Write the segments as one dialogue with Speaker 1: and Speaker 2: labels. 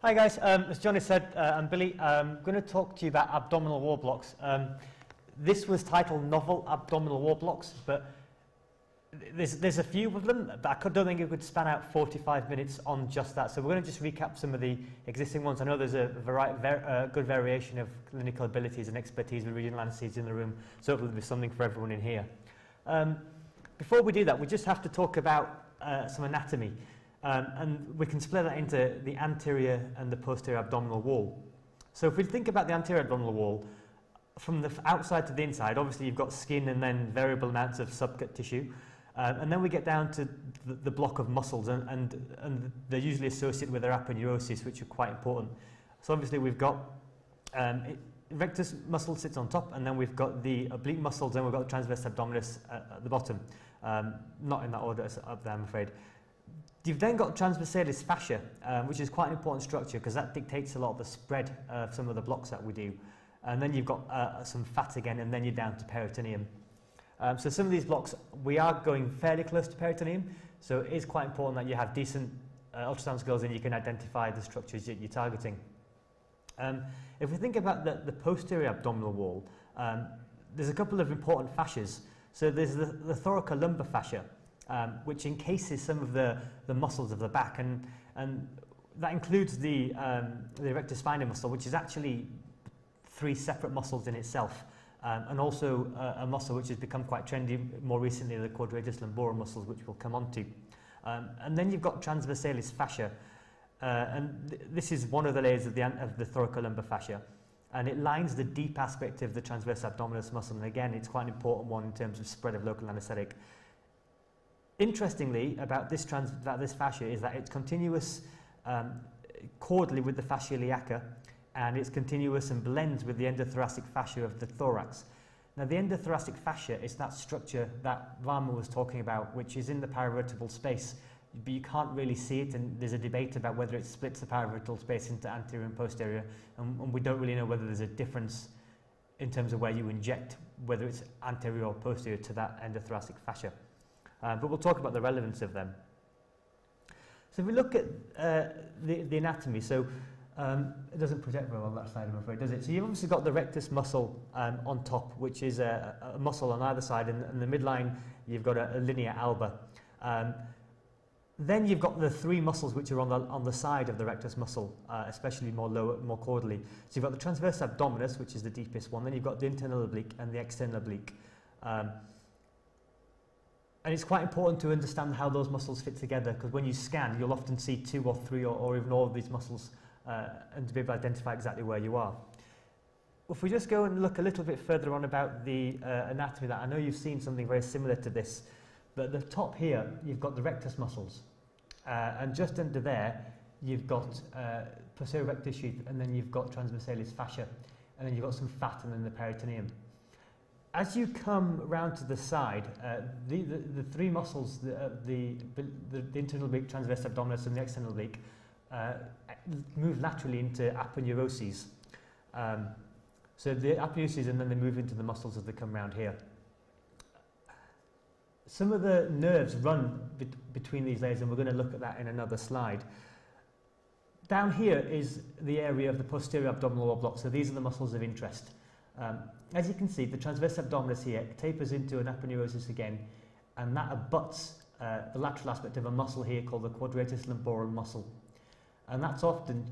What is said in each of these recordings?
Speaker 1: Hi guys, um, as Johnny said, uh, I'm Billy. I'm going to talk to you about abdominal wall blocks. Um, this was titled Novel Abdominal Wall Blocks, but there's, there's a few of them, but I don't think it would span out 45 minutes on just that. So we're going to just recap some of the existing ones. I know there's a vari ver uh, good variation of clinical abilities and expertise with regional anaesthesiology in the room, so hopefully there'll be something for everyone in here. Um, before we do that, we just have to talk about uh, some anatomy. Um, and we can split that into the anterior and the posterior abdominal wall. So if we think about the anterior abdominal wall, from the outside to the inside, obviously you've got skin and then variable amounts of subcut tissue. Um, and then we get down to the, the block of muscles, and, and, and they're usually associated with their aponeurosis, which are quite important. So obviously we've got um, it, rectus muscle sits on top, and then we've got the oblique muscles, and we've got the transverse abdominis at, at the bottom. Um, not in that order up there, I'm afraid. You've then got transversalis fascia, um, which is quite an important structure because that dictates a lot of the spread of some of the blocks that we do. And then you've got uh, some fat again, and then you're down to peritoneum. Um, so some of these blocks, we are going fairly close to peritoneum, so it is quite important that you have decent uh, ultrasound skills and you can identify the structures that you're targeting. Um, if we think about the, the posterior abdominal wall, um, there's a couple of important fascias. So there's the, the thoracolumbar fascia, um, which encases some of the, the muscles of the back. And, and that includes the, um, the erector spinae muscle, which is actually three separate muscles in itself. Um, and also uh, a muscle which has become quite trendy more recently, the quadratus lumborum muscles, which we'll come on to. Um, and then you've got transversalis fascia. Uh, and th this is one of the layers of the, of the thoracolumbar fascia. And it lines the deep aspect of the transverse abdominis muscle. And again, it's quite an important one in terms of spread of local anesthetic. Interestingly, about this, trans this fascia is that it's continuous um, caudally with the fascia iliaca, and it's continuous and blends with the endothoracic fascia of the thorax. Now, the endothoracic fascia is that structure that Varma was talking about, which is in the paravertebral space, but you can't really see it, and there's a debate about whether it splits the paravertebral space into anterior and posterior, and, and we don't really know whether there's a difference in terms of where you inject, whether it's anterior or posterior to that endothoracic fascia. Uh, but we'll talk about the relevance of them. So if we look at uh, the, the anatomy, so um, it doesn't project very well on that side, I'm afraid, does it? So you've obviously got the rectus muscle um, on top, which is a, a muscle on either side, and the midline you've got a, a linea alba. Um, then you've got the three muscles which are on the, on the side of the rectus muscle, uh, especially more lower, more caudally. So you've got the transverse abdominis, which is the deepest one. Then you've got the internal oblique and the external oblique. Um, and it's quite important to understand how those muscles fit together because when you scan, you'll often see two or three or, or even all of these muscles uh, and to be able to identify exactly where you are. If we just go and look a little bit further on about the uh, anatomy that I know you've seen something very similar to this, but at the top here, you've got the rectus muscles. Uh, and just under there, you've got uh, posterior rectus sheath, and then you've got transversalis fascia, and then you've got some fat, and then the peritoneum. As you come round to the side, uh, the, the, the three muscles, the, uh, the, the, the internal oblique, transverse abdominis, and the external oblique, uh, move laterally into aponeuroses. Um, so the aponeuroses, and then they move into the muscles as they come round here. Some of the nerves run bet between these layers, and we're going to look at that in another slide. Down here is the area of the posterior abdominal block, so these are the muscles of interest. Um, as you can see, the transverse abdominis here tapers into an aponeurosis again, and that abuts uh, the lateral aspect of a muscle here called the quadratus lumborum muscle. And that's often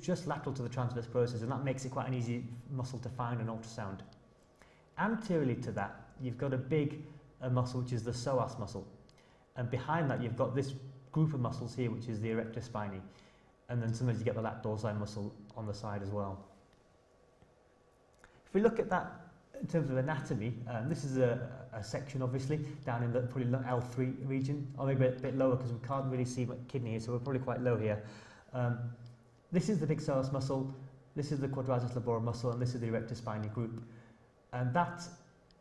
Speaker 1: just lateral to the transverse process, and that makes it quite an easy muscle to find an ultrasound. Anteriorly to that, you've got a big uh, muscle, which is the psoas muscle. And behind that, you've got this group of muscles here, which is the erector spinae. And then sometimes you get the lat dorsi muscle on the side as well. If we look at that in terms of anatomy, um, this is a, a section obviously down in the probably L3 region, or maybe a bit lower because we can't really see my kidney here, so we're probably quite low here. Um, this is the big psoas muscle, this is the quadratus lumborum muscle, and this is the erector spinae group. And that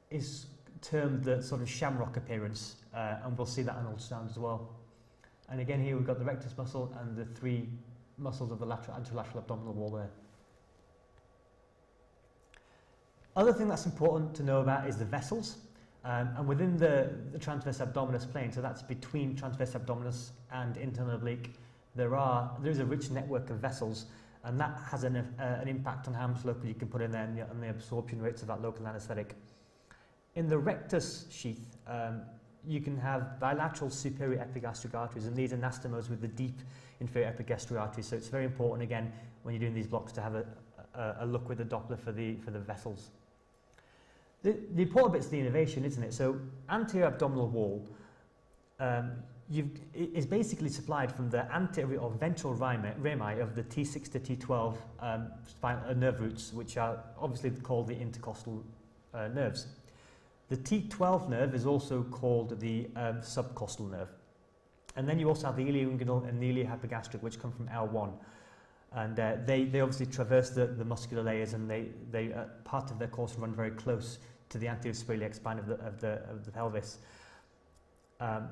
Speaker 1: is termed the sort of shamrock appearance, uh, and we'll see that on ultrasound as well. And again here we've got the rectus muscle and the three muscles of the lateral anterolateral abdominal wall there. Other thing that's important to know about is the vessels. Um, and within the, the transverse abdominis plane, so that's between transverse abdominis and internal oblique, there are there is a rich network of vessels, and that has an, uh, an impact on how much local you can put in there and the, and the absorption rates of that local anaesthetic. In the rectus sheath, um, you can have bilateral superior epigastric arteries, and these are anastomos with the deep inferior epigastric arteries. So it's very important, again, when you're doing these blocks, to have a, a, a look with the Doppler for the, for the vessels. The, the important bit's the innervation, isn't it? So anterior abdominal wall um, is basically supplied from the anterior or ventral rami of the T6 to T12 um, spinal, uh, nerve roots, which are obviously called the intercostal uh, nerves. The T12 nerve is also called the um, subcostal nerve. And then you also have the ilioinguinal and the iliohypogastric, which come from L1. And uh, they, they obviously traverse the, the muscular layers and they, they uh, part of their course run very close to the anterior spine of the, of the, of the pelvis. Um,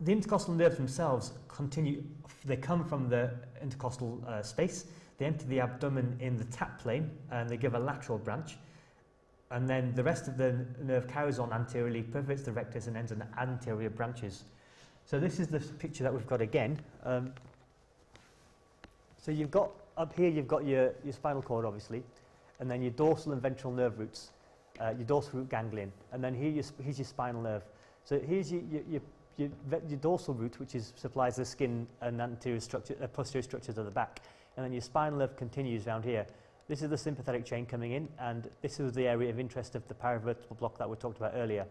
Speaker 1: the intercostal nerves themselves continue, they come from the intercostal uh, space, they enter the abdomen in the tap plane and they give a lateral branch. And then the rest of the nerve carries on anteriorly, perforates the rectus and ends in anterior branches. So this is the picture that we've got again. Um, so you've got, up here you've got your, your spinal cord obviously, and then your dorsal and ventral nerve roots, uh, your dorsal root ganglion, and then here your, here's your spinal nerve. So here's your, your, your, your, your dorsal root, which is, supplies the skin and anterior structure, uh, posterior structures of the back, and then your spinal nerve continues around here. This is the sympathetic chain coming in, and this is the area of interest of the paravertebral block that we talked about earlier.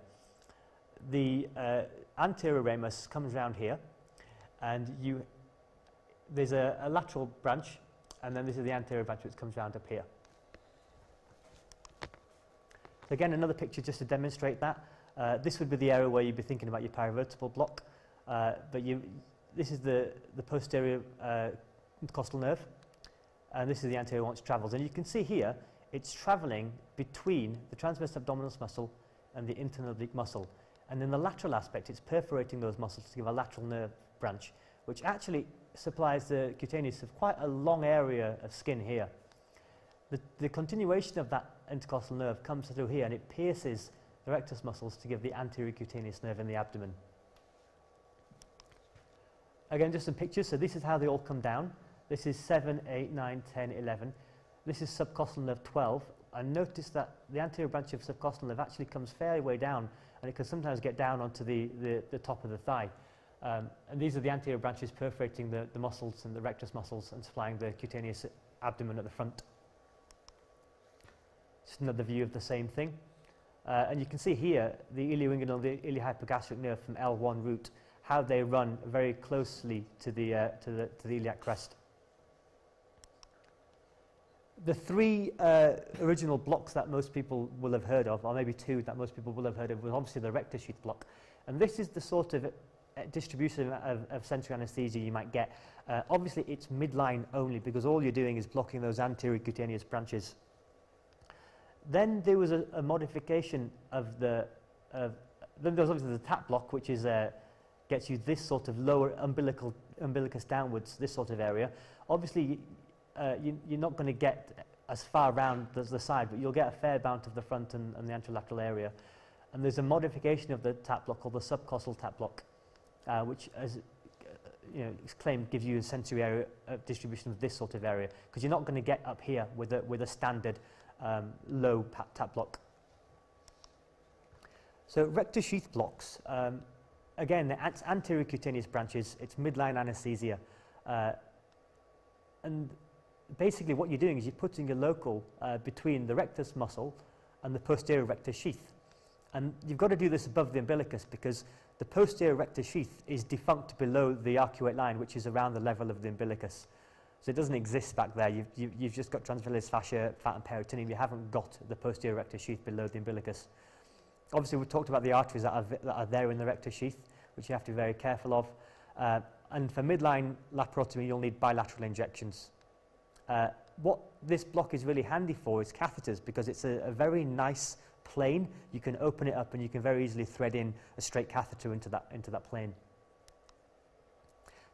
Speaker 1: The uh, anterior ramus comes round here, and you there's a, a lateral branch, and then this is the anterior branch which comes round up here. So again, another picture just to demonstrate that. Uh, this would be the area where you'd be thinking about your paravertebral block, uh, but you, this is the, the posterior uh, costal nerve, and this is the anterior one which travels. And you can see here, it's traveling between the transverse abdominis muscle and the internal oblique muscle. And in the lateral aspect, it's perforating those muscles to give a lateral nerve branch, which actually supplies the cutaneous of quite a long area of skin here. The, the continuation of that intercostal nerve comes through here and it pierces the rectus muscles to give the anterior cutaneous nerve in the abdomen. Again, just some pictures. So this is how they all come down. This is 7, 8, 9, 10, 11. This is subcostal nerve 12. And notice that the anterior branch of subcostal nerve actually comes fairly way down and it can sometimes get down onto the, the, the top of the thigh. Um, and these are the anterior branches perforating the, the muscles and the rectus muscles and supplying the cutaneous abdomen at the front. Just another view of the same thing. Uh, and you can see here the ilioinguinal, the iliohypogastric nerve from L1 root, how they run very closely to the, uh, to the, to the iliac crest. The three uh, original blocks that most people will have heard of, or maybe two that most people will have heard of, was obviously the rectus sheath block. And this is the sort of distribution of, of sensory anesthesia you might get. Uh, obviously, it's midline only because all you're doing is blocking those anterior cutaneous branches. Then there was a, a modification of the, uh, then there was obviously the tap block, which is, uh, gets you this sort of lower umbilical, umbilicus downwards, this sort of area. Obviously, uh, you, you're not going to get as far around as the side, but you'll get a fair amount of the front and, and the anterolateral area. And there's a modification of the tap block called the subcostal tap block, uh, which as uh, you know, it's claimed gives you a sensory area uh, distribution of this sort of area because you're not going to get up here with a, with a standard um, low tap block. So rectus sheath blocks, um, again, it's anterior cutaneous branches, it's midline anesthesia. Uh, and basically what you're doing is you're putting a local uh, between the rectus muscle and the posterior rectus sheath. And you've got to do this above the umbilicus because the posterior rectus sheath is defunct below the arcuate line, which is around the level of the umbilicus. So it doesn't exist back there. You've, you've, you've just got transversalis fascia, fat and peritoneum. You haven't got the posterior rectus sheath below the umbilicus. Obviously, we've talked about the arteries that are, that are there in the rectus sheath, which you have to be very careful of. Uh, and for midline laparotomy, you'll need bilateral injections. Uh, what this block is really handy for is catheters because it's a, a very nice plane, you can open it up and you can very easily thread in a straight catheter into that, into that plane.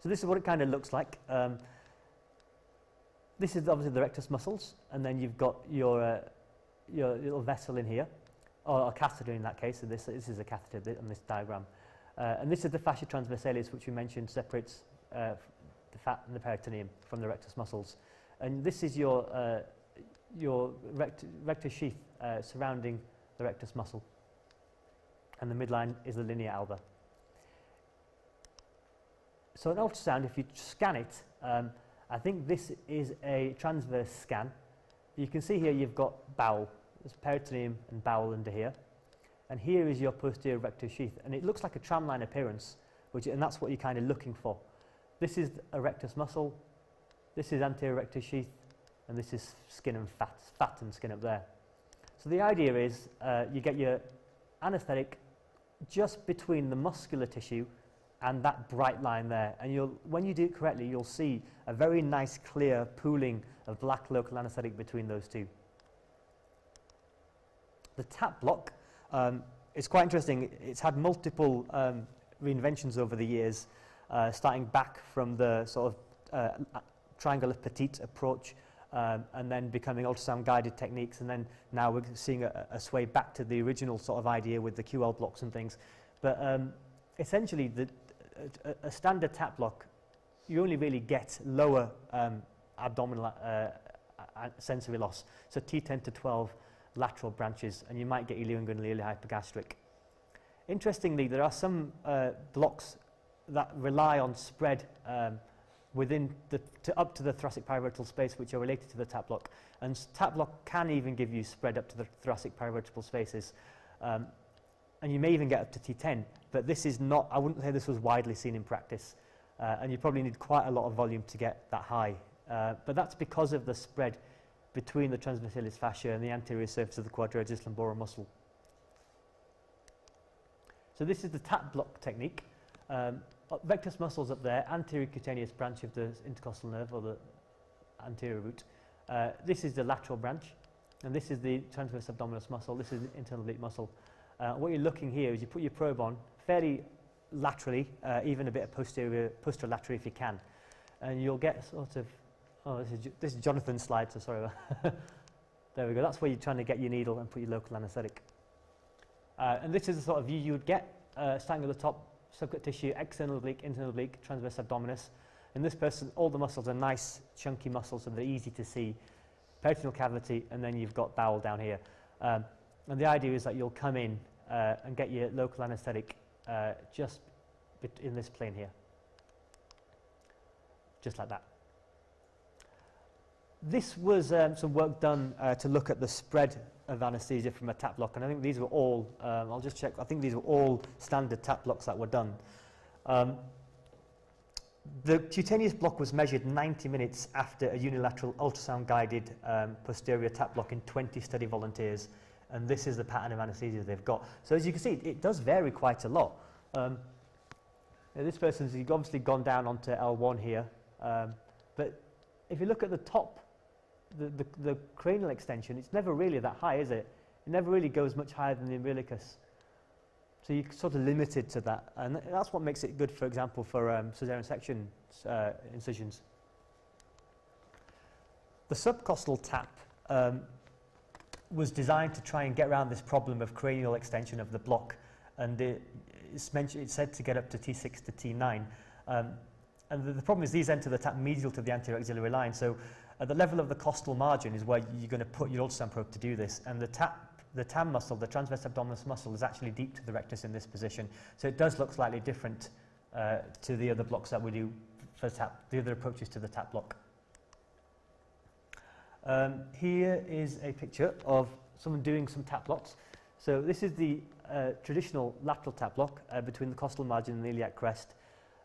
Speaker 1: So this is what it kind of looks like. Um, this is obviously the rectus muscles, and then you've got your, uh, your little vessel in here, or a catheter in that case, so this, this is a catheter on this diagram. Uh, and this is the fascia transversalis, which we mentioned separates uh, the fat and the peritoneum from the rectus muscles. And this is your, uh, your rect rectus sheath uh, surrounding the rectus muscle. And the midline is the linea alba. So an ultrasound, if you scan it, um, I think this is a transverse scan. You can see here you've got bowel. There's peritoneum and bowel under here. And here is your posterior rectus sheath. And it looks like a tramline appearance, which, and that's what you're kind of looking for. This is a rectus muscle. This is anterior rectus sheath. And this is skin and fat, fat and skin up there. So the idea is uh, you get your anesthetic just between the muscular tissue and that bright line there. And you'll, when you do it correctly, you'll see a very nice, clear pooling of black local anesthetic between those two. The tap block um, is quite interesting. It's had multiple um, reinventions over the years, uh, starting back from the sort of uh, of Petit approach um, and then becoming ultrasound guided techniques and then now we're seeing a, a sway back to the original sort of idea with the QL blocks and things. But um, essentially the, a, a standard tap block, you only really get lower um, abdominal uh, sensory loss. So T10 to 12 lateral branches, and you might get ilioinguinal hypogastric. Interestingly, there are some uh, blocks that rely on spread um, within the, to up to the thoracic paravertebral space, which are related to the tap block. And tap block can even give you spread up to the thoracic paravertebral spaces. Um, and you may even get up to T10, but this is not, I wouldn't say this was widely seen in practice. Uh, and you probably need quite a lot of volume to get that high. Uh, but that's because of the spread between the transversalis fascia and the anterior surface of the quadratus lumborum muscle. So this is the tap block technique. Um, rectus muscles up there, anterior cutaneous branch of the intercostal nerve or the anterior root. Uh, this is the lateral branch, and this is the transverse abdominis muscle. This is the internal oblique muscle. Uh, what you're looking here is you put your probe on fairly laterally, uh, even a bit of posterior, posterolaterally if you can, and you'll get sort of Oh, this is, this is Jonathan's slide, so sorry. there we go. That's where you're trying to get your needle and put your local anaesthetic. Uh, and this is the sort of view you would get, uh, starting at the top, subcut tissue, external oblique, internal oblique, transverse abdominis. In this person, all the muscles are nice, chunky muscles, and they're easy to see. Peritoneal cavity, and then you've got bowel down here. Um, and the idea is that you'll come in uh, and get your local anaesthetic uh, just in this plane here. Just like that. This was um, some work done uh, to look at the spread of anesthesia from a tap block, and I think these were all, um, I'll just check, I think these were all standard tap blocks that were done. Um, the cutaneous block was measured 90 minutes after a unilateral ultrasound-guided um, posterior tap block in 20 study volunteers, and this is the pattern of anesthesia they've got. So as you can see, it does vary quite a lot. Um, this person's obviously gone down onto L1 here, um, but if you look at the top the, the, the cranial extension, it's never really that high, is it? It never really goes much higher than the umbilicus. So you're sort of limited to that. And that's what makes it good, for example, for um, cesarean section uh, incisions. The subcostal tap um, was designed to try and get around this problem of cranial extension of the block. And it, it's, mentioned, it's said to get up to T6 to T9. Um, and the, the, problem is these enter the tap medial to the anterior axillary line. So at the level of the costal margin is where you're going to put your ultrasound probe to do this. And the tap the TAM muscle, the transverse abdominis muscle, is actually deep to the rectus in this position. So it does look slightly different uh, to the other blocks that we do for tap, the other approaches to the tap block. Um, here is a picture of someone doing some tap blocks. So this is the uh, traditional lateral tap block uh, between the costal margin and the iliac crest.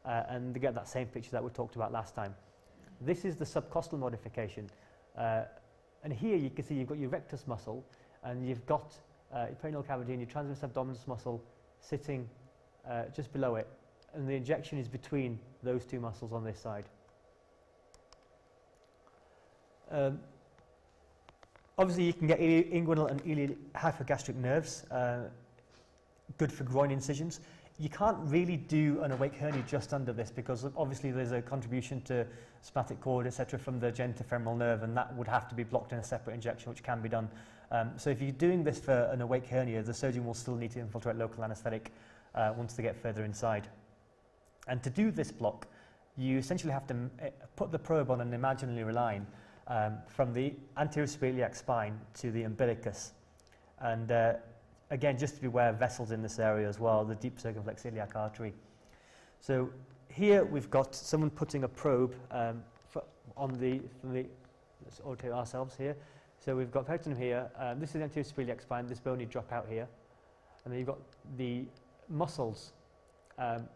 Speaker 1: Uh, and to get that same picture that we talked about last time. This is the subcostal modification. Uh, and here you can see you've got your rectus muscle and you've got uh, your peritoneal cavity and your transverse abdominis muscle sitting uh, just below it. And the injection is between those two muscles on this side. Um, obviously, you can get inguinal and iliac hypogastric nerves, uh, good for groin incisions you can't really do an awake hernia just under this because obviously there's a contribution to spermatic cord, etc., from the genitofemoral nerve, and that would have to be blocked in a separate injection, which can be done. Um, so if you're doing this for an awake hernia, the surgeon will still need to infiltrate local anaesthetic uh, once they get further inside. And to do this block, you essentially have to eh, put the probe on an imaginary line um, from the anterior sphenic spine to the umbilicus. And uh, again, just to be aware of vessels in this area as well, the deep circumflex iliac artery. So here we've got someone putting a probe um, on the, from the, let's rotate ourselves here. So we've got peritoneum here, um, this is the anterior sphenic spine, this bony drop out here. And then you've got the muscles. Um,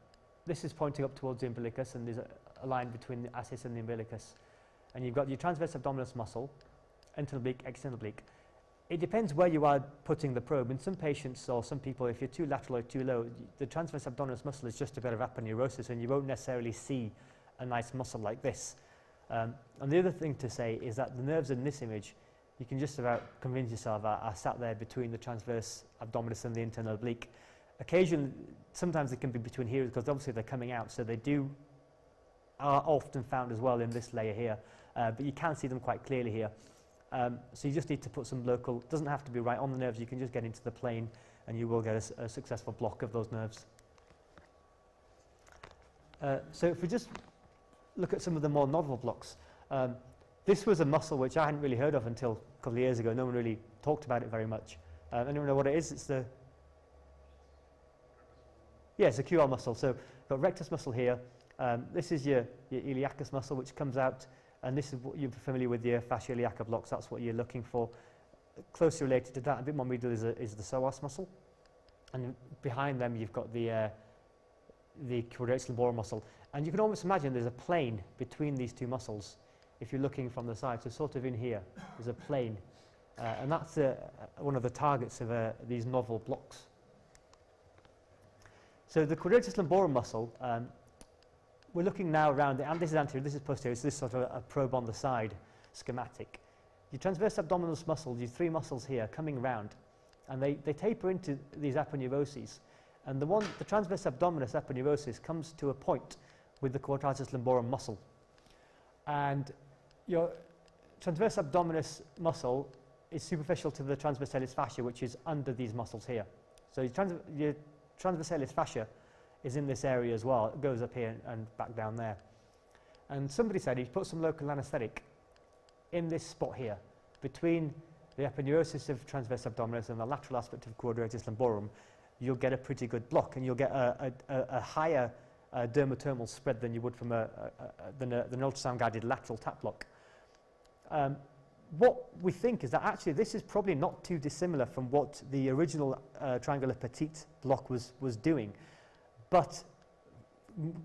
Speaker 1: this is pointing up towards the umbilicus and there's a, a line between the ASIS and the umbilicus. And you've got your transverse abdominis muscle, internal oblique, external oblique. It depends where you are putting the probe. In some patients or some people, if you're too lateral or too low, the transverse abdominis muscle is just a bit of aponeurosis and you won't necessarily see a nice muscle like this. Um, and the other thing to say is that the nerves in this image, you can just about convince yourself are, are sat there between the transverse abdominis and the internal oblique. Occasionally, sometimes they can be between here because obviously they're coming out, so they do are often found as well in this layer here, uh, but you can see them quite clearly here. Um, so you just need to put some local, doesn't have to be right on the nerves, you can just get into the plane and you will get a, a successful block of those nerves. Uh, so if we just look at some of the more novel blocks, um, this was a muscle which I hadn't really heard of until a couple of years ago. No one really talked about it very much. Uh, anyone know what it is? It's the yeah, it's a QL muscle. So got rectus muscle here. Um, this is your, your iliacus muscle, which comes out and this is what you're familiar with the fascia iliaca blocks, that's what you're looking for. Closely related to that, a bit more medial is, a, is the psoas muscle. And behind them you've got the, uh, the quadratus lumborum muscle. And you can almost imagine there's a plane between these two muscles if you're looking from the side. So sort of in here, there's a plane. Uh, and that's uh, one of the targets of uh, these novel blocks. So the quadratus lumborum muscle um, we're looking now around it, and this is anterior, this is posterior, so this is sort of a, a probe on the side schematic. Your transverse abdominis muscles, your three muscles here, coming round, and they, they taper into these aponeuroses. And the one, the transverse abdominis aponeurosis comes to a point with the quadratus lumborum muscle. And your transverse abdominis muscle is superficial to the transversalis fascia, which is under these muscles here. So your, trans your transversalis fascia is in this area as well. It goes up here and back down there. And somebody said he put some local anaesthetic in this spot here, between the aponeurosis of transverse abdominis and the lateral aspect of quadratus lumborum, you'll get a pretty good block and you'll get a, a, a higher uh, dermatomal spread than you would from a, a, a than, a, than an ultrasound-guided lateral tap block. Um, what we think is that actually this is probably not too dissimilar from what the original uh, triangular Petit block was, was doing. But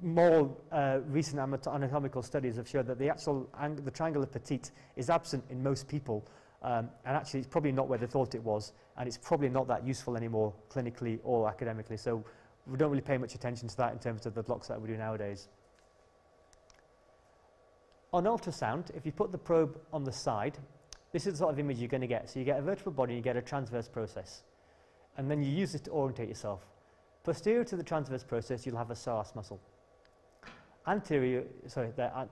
Speaker 1: more uh, recent anatomical studies have shown that the actual the triangular Petit is absent in most people um, and actually it's probably not where they thought it was and it's probably not that useful anymore clinically or academically so we don't really pay much attention to that in terms of the blocks that we do nowadays. On ultrasound, if you put the probe on the side, this is the sort of image you're going to get. So you get a vertebral body you get a transverse process. And then you use it to orientate yourself. Posterior to the transverse process, you'll have a psoas muscle. Anterior, sorry, the, uh,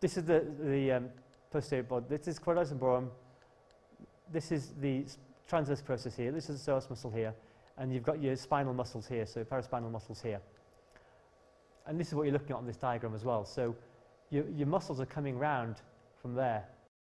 Speaker 1: this is the, the um, posterior body. This is quadratus lumborum. This is the transverse process here. This is the psoas muscle here. And you've got your spinal muscles here, so paraspinal muscles here. And this is what you're looking at on this diagram as well. So your muscles are coming round from there